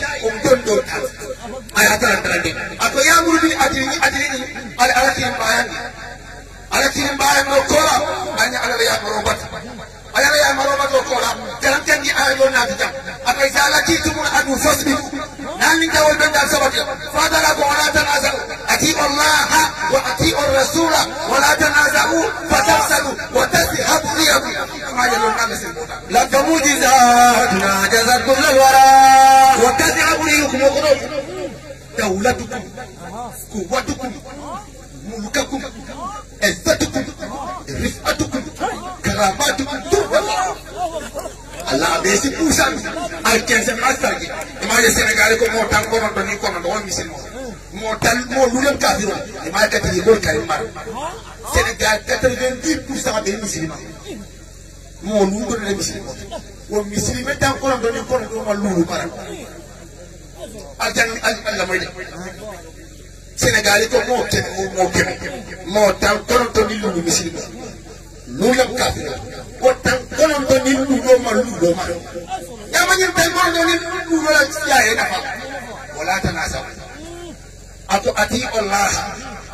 dai on gondo dal aya tara tarande ako yamuru bil ajri ajri al alati bayan alati bayan no kola anya ala ya marobat ala ya marobat no kola jaram tangi ala yo na tijam ako izalati tumun adu fasbi nani ka wol benda sabati fadala ko ala tanazal ati allah wa ati ar-rasula wa la tanazahu fatafsalu wa تذهب رياض ما يلون لا كموجزات ناجزت كل الورى وتدع بنيكم وقلوبكم دولتكم قوتكم ملككم عزتكم رفعتكم كراماتكم Allah ɓe si puusan al quinze ma sargi imaje sénégalais ko mo tan konon ɗo ni konon ɗo on misilmo mo tal mo lulem kafir o imaje katiri lol karim mbaɗo sénégal quatre vingt dix pour cent ɓe misilima mo lugoɗoɗe misilimo won misilime tan konon ɗo ni konon ɗo ma lulu paran alla moy sénégal ko mo ken mo ken mo tan kono to ni lu misil lu lam ka ko tan kono to ni lu do ma lu do ma ya ma ñen tay mo ni lu do la ya ya dafa wala tanasa ako ati allah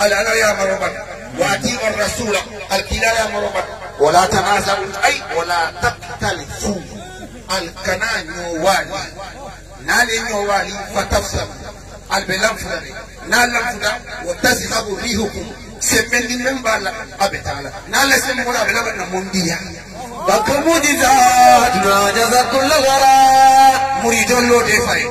ala ala ya maroban wa ati ar-rasul al-kila ya maroban ولا تنازعوا اي ولا تقتلوا الكنان وادي نال موالي فتفسد البلانفدا نال لانفدا وتذهب ريحكم سمني من بالا أبي تعالى نال سمونا بلغنا منديا بك مجزات ما جزا كل ورا مريد اللوتي فاي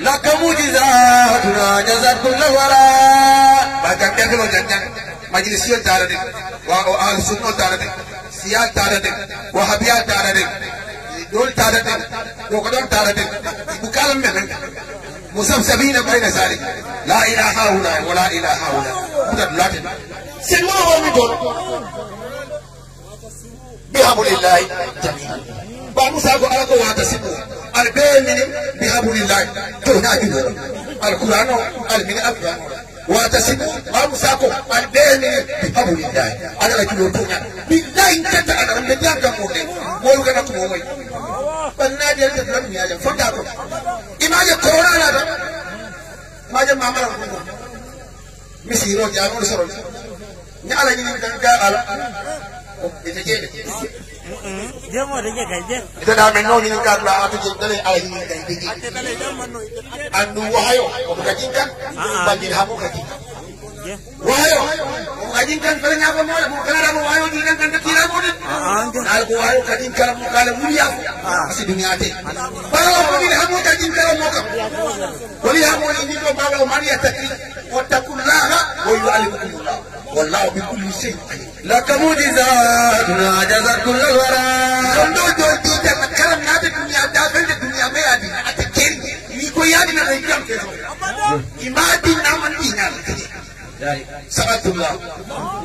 لك معجزاتنا جزت كل الورى بعدك دخلوا جنة مجلسية تاردك وأهل سنة تاردك سياد تاردك وحبيات تاردك دول تاردك وقدم تاردك بكلام منك مسبسبين بين ذلك لا إله هؤلاء ولا إله هؤلاء بدل لاتن سنوا هو مدور بحمد الله جميعا بعد مساقو ألقوا واعتصموا البين بأبو الله تونا جنور القرآن المن أبيا واتسموا أمساكم البين بأبو الله أنا لا جنور تونا بالله إن كنت أنا من لديان كموني مولو كنا كمومي فالنادي أنت تلمي يا جم فنداكم إما جا كورونا لا ما جا ماما رحمه مسيرو جامون سرول نعلى جنور كان قال إتجيني Mm-hmm. dia mau ada gajar ita da men non ni ka ba atu je dale ay ni kan tiki andu wahayo ko ka jinkan ah, ah. bandin hamu ka jinkan wahayo ko ka jinkan fere nya ko mo ko kala da wahayo ni kan kan tira mo ni al ko wahayo ka kamu, mo mau ya. ah, mulia si dunia te bala ko ni hamu ka jinkan mo ka wali hamu لك معجزات عجزت كل الورى صندوق دول دي ده كلام نادي الدنيا داخل الدنيا ما يادي أتكين ميكو يادي من الكلام إمادي نامن إينا سبحان الله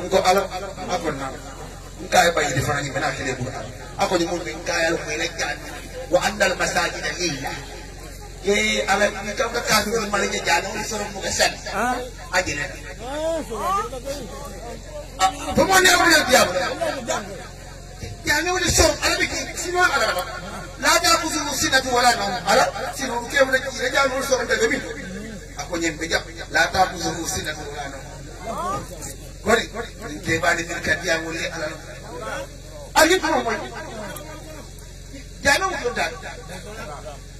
نقول ألم أقول نعم نكاي باي دفعني بنا كده بقول أقول يقول من كاي الخير وأن المساجد لله ye ala kam ka kafir mari ke jani ni sorom ko sen ajina bu mo ne wala diab yani wala sorom ala bi sino ala ba la da ku sino sinatu wala no ala sino ke ah, ah. ah, wala ke jani wala sorom gori ke bani min kadiya wala ala ari ko mo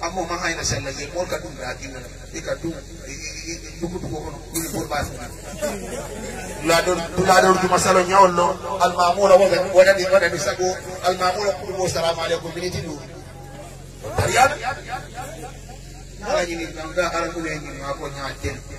amma ma hayna sella je mor kadum da tinna e kadum dugu dugu hono dum bor bas lador lador du masalo nyawlo al mamura waga wada di wada di sago al mamura ku mo salamu alaikum miniti du tariyan ala ni nda ala ku ni ma ko nyaaten